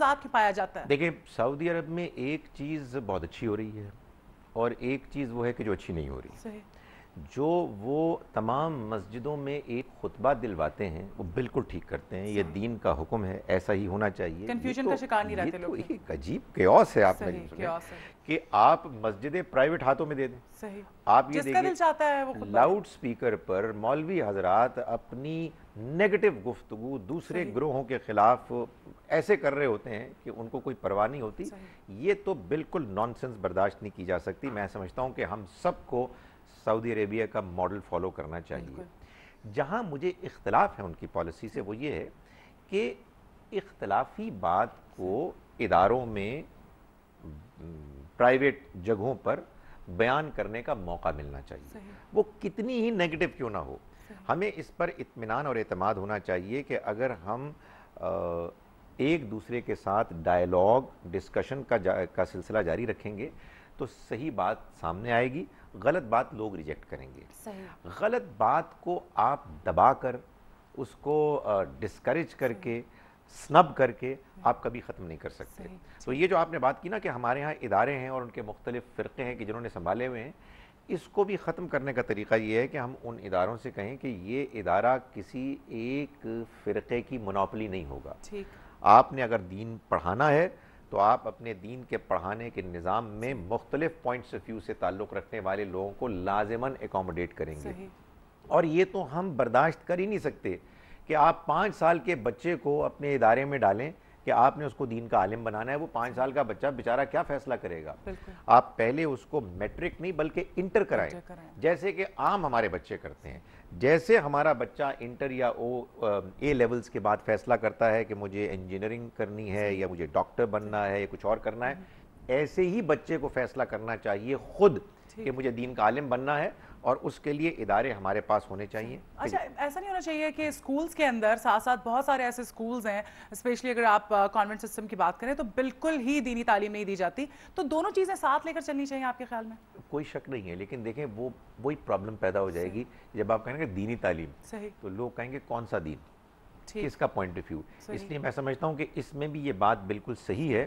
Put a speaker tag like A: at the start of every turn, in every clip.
A: तजाद पाया जाता है?
B: देखिए सऊदी अरब में एक चीज़ बहुत अच्छी हो रही है और एक चीज़ वो है कि जो अच्छी नहीं हो रही। जो वो तमाम मस्जिदों में एक खुतबा दिलवाते हैं वो बिल्कुल ठीक करते हैं ये दीन का हुक्म है ऐसा ही होना चाहिए।
A: Confusion
B: ये
A: का
B: तो-
A: शिकार नहीं रहते
B: तो। एक अजीब केओस है आपने। कि आप मस्जिद प्राइवेट हाथों में दे दें।
A: सही।
B: आप ये
A: दिल चाहता है वो
B: लाउड स्पीकर पर मौलवी हजरात अपनी नेगेटिव गुफ्तगु दूसरे ग्रोहों के खिलाफ ऐसे कर रहे होते हैं कि उनको कोई परवाह नहीं होती। ये तो बिल्कुल नॉनसेंस बर्दाश्त नहीं की जा सकती। मैं समझता हूँ कि हम सबको सऊदी अरेबिया का मॉडल फॉलो करना चाहिए। जहाँ मुझे इख्तलाफ है उनकी पॉलिसी से वो ये है कि इख्तलाफी बात को इदारों में प्राइवेट जगहों पर बयान करने का मौका मिलना चाहिए। वो कितनी ही नेगेटिव क्यों ना हो। हमें इस पर इत्मीनान और एतमाद होना चाहिए कि अगर हम एक दूसरे के साथ डायलॉग डिस्कशन का का सिलसिला जारी रखेंगे तो सही बात सामने आएगी गलत बात लोग रिजेक्ट करेंगे।
A: सही।
B: गलत बात को आप दबाकर उसको डिस्करेज करके स्नब करके आप कभी ख़त्म नहीं कर सकते। तो ये जो आपने बात की ना कि हमारे यहाँ इदारे हैं और उनके मुख्तलिफ़ फ़िरक़े हैं कि जिन्होंने संभाले हुए हैं इसको भी ख़त्म करने का तरीका ये है कि हम उन इदारों से कहें कि ये इदारा किसी एक फ़िरक़े की मुनापली नहीं होगा।
A: ठीक।
B: आपने अगर दीन पढ़ाना है तो आप अपने दीन के पढ़ाने के निज़ाम में मुख्तलिफ़ पॉइंट्स ऑफ़ व्यू से ताल्लुक़ रखने वाले लोगों को लाजमन एकोमोडेट करेंगे। और ये तो हम बर्दाश्त कर ही नहीं सकते कि आप पाँच साल के बच्चे को अपने इदारे में डालें कि आपने उसको दीन का आलिम बनाना है वो पाँच साल का बच्चा बेचारा क्या फैसला करेगा? आप पहले उसको मैट्रिक नहीं बल्कि इंटर कराएँ। जैसे कि आम हमारे बच्चे करते हैं। जैसे हमारा बच्चा इंटर या ओ ए लेवल्स के बाद फैसला करता है कि मुझे इंजीनियरिंग करनी है या मुझे डॉक्टर बनना है या कुछ और करना है ऐसे ही बच्चे को फैसला करना चाहिए खुद कि मुझे दीन का आलिम बनना है। और उसके लिए इदारे हमारे पास होने चाहिए।
A: अच्छा ऐसा नहीं होना चाहिए कि स्कूल्स के अंदर साथ साथ बहुत सारे ऐसे स्कूल्स हैं स्पेशली अगर आप कॉन्वेंट सिस्टम की बात करें तो बिल्कुल ही दीनी तालीम नहीं दी जाती। तो दोनों चीज़ें साथ लेकर चलनी चाहिए आपके ख्याल में?
B: कोई शक नहीं है लेकिन देखें वो वही प्रॉब्लम पैदा हो जाएगी जब आप कहेंगे दीनी तालीम।
A: सही।
B: तो लोग कहेंगे कौन सा दीन?
A: ठीक।
B: किसका पॉइंट ऑफ़ व्यू इसलिए मैं समझता हूँ कि इसमें भी ये बात बिल्कुल सही है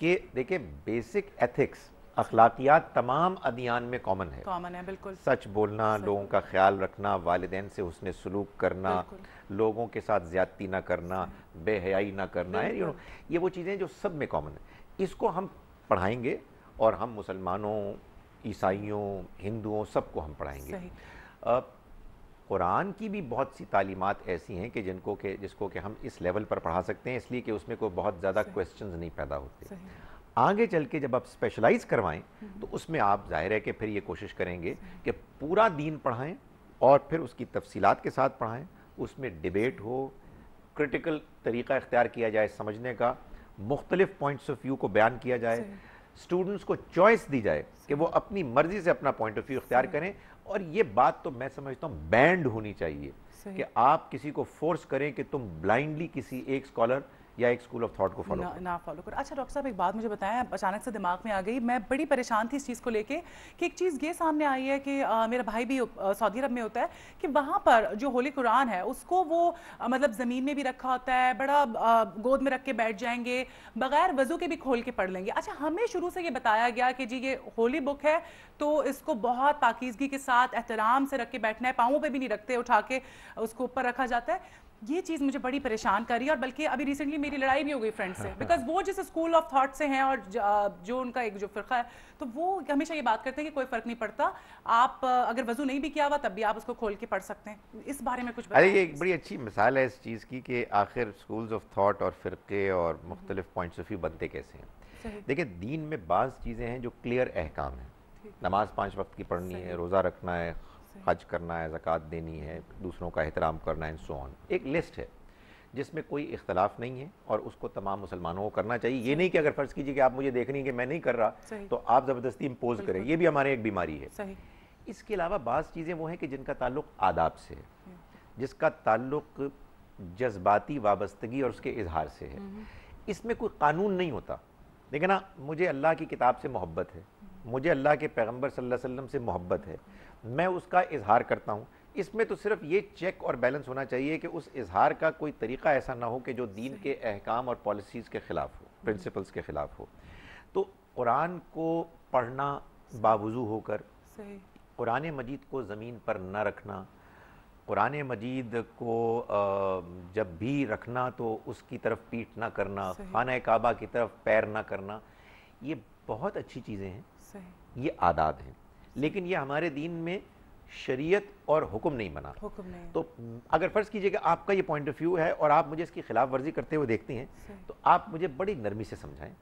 B: कि देखिए बेसिक एथिक्स अखलाकियात तमाम अदियान में कॉमन है।
A: कॉमन है बिल्कुल।
B: सच बोलना लोगों का ख्याल रखना वालदेन से उसने सलूक करना लोगों के साथ ज्यादती ना करना बेहयाई ना करना है यू नो ये वो चीज़ें जो सब में कॉमन है। इसको हम पढ़ाएँगे और हम मुसलमानों ईसाइयों हिंदुओं सबको हम पढ़ाएँगे। कुरान की भी बहुत सी तालीमत ऐसी हैं कि जिनको के जिसको कि हम इस लेवल पर पढ़ा सकते हैं इसलिए कि उसमें कोई बहुत ज़्यादा क्वेश्चंस नहीं पैदा होते। आगे चल के जब आप स्पेशलाइज करवाएँ तो उसमें आप ज़ाहिर है कि फिर ये कोशिश करेंगे कि पूरा दीन पढ़ाएँ और फिर उसकी तफसीलात के साथ पढ़ाएँ। उसमें डिबेट हो क्रिटिकल तरीका इख्तियार किया जाए समझने का मुख्तलिफ़ पॉइंट्स ऑफ़ व्यू को बयान किया जाए स्टूडेंट्स को चॉइस दी जाए कि वो अपनी मर्ज़ी से अपना पॉइंट ऑफ़ व्यू इख्तियार करें और ये बात तो मैं समझता हूँ बैंड होनी चाहिए कि आप किसी को फोर्स करें कि तुम ब्लाइंडली किसी एक स्कॉलर या एक स्कूल ऑफ़ थॉट को फॉलो
A: ना, ना फॉलो करो। अच्छा डॉक्टर साहब एक बात मुझे बताएँ अचानक से दिमाग में आ गई। मैं बड़ी परेशान थी इस चीज़ को लेके कि एक चीज़ ये सामने आई है कि अ, मेरा भाई भी सऊदी अरब में होता है कि वहाँ पर जो होली कुरान है उसको वो अ, मतलब ज़मीन में भी रखा होता है बड़ा अ, गोद में रख के बैठ जाएँगे बगैर वज़ू के भी खोल के पढ़ लेंगे। अच्छा हमें शुरू से ये बताया गया कि जी ये होली बुक है तो इसको बहुत पाकिजगी के साथ एहतराम से रख के बैठना है पाँवों पर भी नहीं रखते उठा के उसको ऊपर रखा जाता है। ये चीज़ मुझे बड़ी परेशान कर रही है और बल्कि अभी रिसेंटली मेरी लड़ाई भी हो गई फ्रेंड से। बिकॉज़ वो जिस स्कूल ऑफ़ थॉट से हैं और जो उनका एक जो फ़िरका है तो वो हमेशा ये बात करते हैं कि कोई फ़र्क नहीं पड़ता। आप अगर वज़ू नहीं भी किया हुआ तब भी आप उसको खोल के पढ़ सकते हैं। इस बारे में कुछ
B: अरे ये एक बड़ी अच्छी मिसाल है इस चीज़ की कि आखिर स्कूल्स ऑफ़ थॉट और फ़िरक़े और मुख्तलिफ़ पॉइंट्स ऑफ़ व्यू बनते कैसे हैं। देखिए दीन में बाज़ चीज़ें हैं जो क्लियर अहकाम हैं। नमाज़ पाँच वक्त की पढ़नी है रोज़ा रखना है हज करना है ज़क़़त देनी है दूसरों का एहतराम करना है सो ऑन एक लिस्ट है जिसमें कोई इख्तलाफ नहीं है और उसको तमाम मुसलमानों को करना चाहिए। ये नहीं कि अगर फ़र्ज़ कीजिए कि आप मुझे देख रही हैं कि मैं नहीं कर रहा तो आप ज़बरदस्ती इम्पोज करें। ये भी हमारे एक बीमारी है। इसके अलावा बाज़ चीज़ें वो हैं कि जिनका ताल्लुक आदाब से है जिसका ताल्लुक जज्बाती वाबस्तगी और उसके इजहार से है। इसमें कोई कानून नहीं होता। देखिए ना मुझे अल्लाह की किताब से मोहब्बत है। मुझे अल्लाह के पैगंबर सल्लल्लाहु अलैहि वसल्लम से मोहब्बत है। मैं उसका इजहार करता हूँ। इसमें तो सिर्फ़ ये चेक और बैलेंस होना चाहिए कि उस इजहार का कोई तरीका ऐसा ना हो कि जो दीन के अहकाम और पॉलिसीज़ के ख़िलाफ़ हो प्रिंसिपल्स के ख़िलाफ़ हो। तो कुरान को पढ़ना बावजू होकर कुरान मजीद को ज़मीन पर न रखना कुरान मजीद को जब भी रखना तो उसकी तरफ़ पीठ ना करना। खाना काबा की तरफ़ पैर ना करना ये बहुत अच्छी चीज़ें हैं। ये आदाब हैं। लेकिन ये हमारे दीन में शरीयत और हुक्म नहीं बना
A: हुक्म नहीं
B: तो अगर फ़र्ज़ कीजिए कि आपका ये पॉइंट ऑफ़ व्यू है और आप मुझे इसकी खिलाफ वर्जी करते हुए देखती हैं तो आप मुझे बड़ी नरमी से समझाएँ।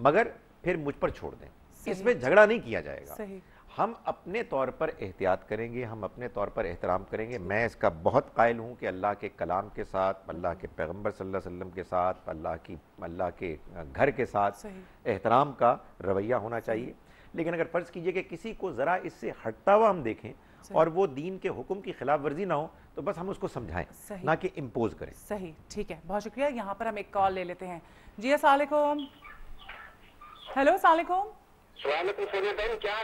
B: मगर फिर मुझ पर छोड़ दें। इसमें झगड़ा नहीं किया जाएगा।
A: सही।
B: हम अपने तौर पर एहतियात करेंगे हम अपने तौर पर एहतराम करेंगे। मैं इसका बहुत कायल हूँ कि अल्लाह के कलाम के साथ अल्लाह के पैगंबर सल्लल्लाहु अलैहि वसल्लम के साथ अल्लाह की अल्लाह के घर के साथ एहतराम का रवैया होना चाहिए। लेकिन अगर फ़र्ज़ कीजिए कि किसी को ज़रा इससे हटता हुआ हम देखें और वो दीन के हुक्म की खिलाफ वर्जी ना हो तो बस हम उसको समझाएँ ना कि इम्पोज करें।
A: सही ठीक है। बहुत शुक्रिया। यहाँ पर हम एक कॉल ले लेते हैं। जी अस्सलाम हेलो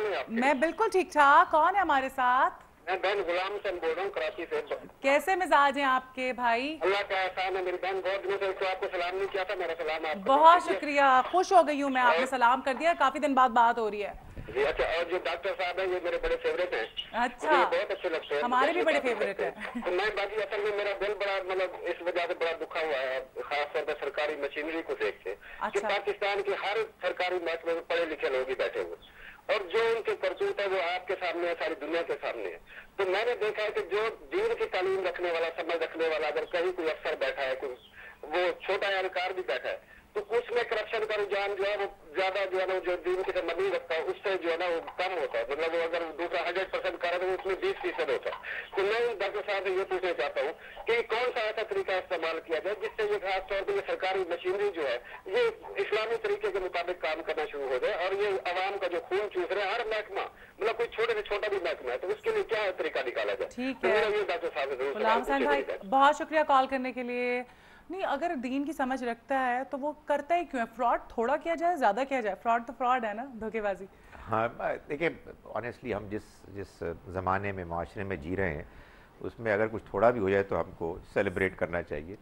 C: है आप
A: मैं बिल्कुल ठीक ठाक। कौन है हमारे साथ?
C: मैं बहन गुलाम हसन बोल रहा हूँ कराची से
A: कैसे मिजाज हैं आपके भाई?
C: अल्लाह का एहसान है मेरी बहन बहुत दिनों से आपको सलाम नहीं किया था मेरा सलाम आपको
A: बहुत शुक्रिया खुश हो गई हूँ मैं आपने सलाम कर दिया काफ़ी दिन बाद बात हो रही है।
C: जी अच्छा और जो डॉक्टर साहब हैं ये मेरे बड़े फेवरेट हैं।
A: अच्छा
C: बहुत अच्छे लगते हैं
A: हमारे भी बड़े फेवरेट हैं।
C: तो मैं बाकी असल में मेरा दिल बड़ा मतलब इस वजह से बड़ा दुखा हुआ है खास तौर पर सरकारी मशीनरी को देख के कि
A: अच्छा।
C: पाकिस्तान के हर सरकारी महकमे में पढ़े लिखे लोग ही बैठे हुए और जो उनके करतूत है, वो आपके सामने है, सारी दुनिया के सामने है। तो मैंने देखा है कि जो दीन की तालीम रखने वाला, समझ रखने वाला, अगर कहीं कोई अफसर बैठा है, कोई वो छोटा एहलकार भी बैठा है तो उसमें करप्शन का रुझान जो है वो ज़्यादा जो है ना जो दीन की समझ नहीं रखता है उससे जो है ना वो कम होता है। मतलब वो अगर दूसरा हंड्रेड परसेंट कर रहा तो उसमें बीस फ़ीसद होता है। तो मैं डॉक्टर साहब से ये पूछना चाहता हूँ कि कौन सा ऐसा तरीका इस्तेमाल किया जाए जिससे ये खासतौर पर ये सरकारी मशीनरी जो है ये इस्लामी तरीके के मुताबिक काम करना शुरू हो जाए और ये आवाम का जो खून चूस रहा हर महकमा मतलब कोई छोटे से छोटा भी महकमा है तो उसके लिए क्या तरीका निकाला जाए?
A: ठीक
C: तो
A: है। गुलाम भाई बहुत शुक्रिया कॉल करने के लिए। नहीं अगर दीन की समझ रखता है तो वो करता ही क्यों है? फ्रॉड थोड़ा किया जाए ज़्यादा किया जाए। फ्रॉड तो फ्रॉड है ना धोखेबाजी।
B: हाँ देखिए ऑनेस्टली हम जिस जिस ज़माने में माशरे में जी रहे हैं उसमें अगर कुछ थोड़ा भी हो जाए तो हमको सेलिब्रेट करना चाहिए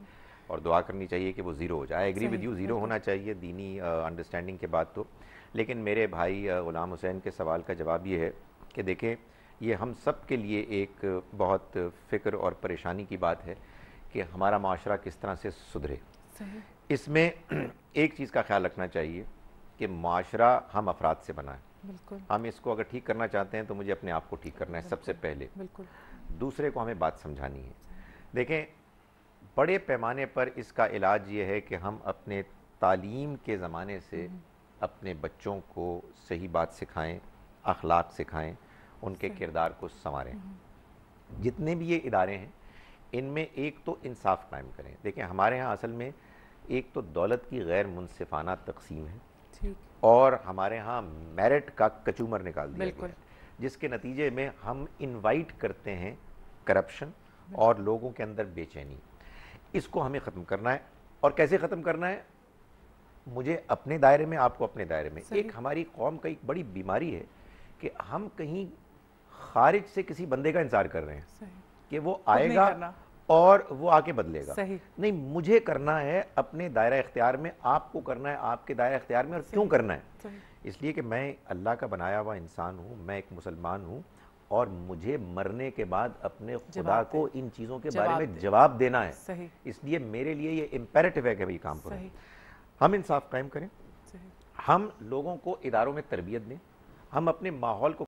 B: और दुआ करनी चाहिए कि वो ज़ीरो हो जाए। एग्री विद यू ज़ीरो होना चाहिए दीनी अंडरस्टैंडिंग के बाद तो। लेकिन मेरे भाई गुलाम हुसैन के सवाल का जवाब ये है कि देखें ये हम सब के लिए एक बहुत फ़िक्र और परेशानी की बात है कि हमारा माशरा किस तरह से सुधरे। इसमें एक चीज़ का ख्याल रखना चाहिए कि माशरा हम अफराद से बना है।
A: बिल्कुल।
B: हम इसको अगर ठीक करना चाहते हैं तो मुझे अपने आप को ठीक करना है सबसे पहले।
A: बिल्कुल।
B: दूसरे को हमें बात समझानी है। देखें बड़े पैमाने पर इसका इलाज ये है कि हम अपने तालीम के ज़माने से अपने बच्चों को सही बात सिखाएँ अखलाक सिखाएँ उनके किरदार को संवारें। जितने भी ये इदारे हैं इनमें एक तो इंसाफ कायम करें। देखें हमारे यहाँ असल में एक तो दौलत की गैर मुनसिफाना तकसीम है और हमारे यहाँ मेरिट का कचूमर निकाल दिया गया है जिसके नतीजे में हम इनवाइट करते हैं करप्शन और लोगों के अंदर बेचैनी। इसको हमें ख़त्म करना है। और कैसे ख़त्म करना है? मुझे अपने दायरे में आपको अपने दायरे में। एक हमारी कौम का एक बड़ी बीमारी है कि हम कहीं खारिज से किसी बंदे का इंतज़ार कर रहे हैं। कि वो आएगा और वो आके बदलेगा।
A: सही।
B: नहीं मुझे करना है अपने दायरा इख्तियार में आपको करना है आपके दायरा इख्तियार में और क्यों करना है? इसलिए कि मैं अल्लाह का बनाया हुआ इंसान हूँ मैं एक मुसलमान हूँ और मुझे मरने के बाद अपने खुदा को इन चीज़ों के बारे में जवाब देना है। इसलिए मेरे लिए ये इम्पेरेटिव है कि भाई काम करूँ। हम इंसाफ कायम करें। हम लोगों को इदारों में तरबियत दें। हम अपने माहौल को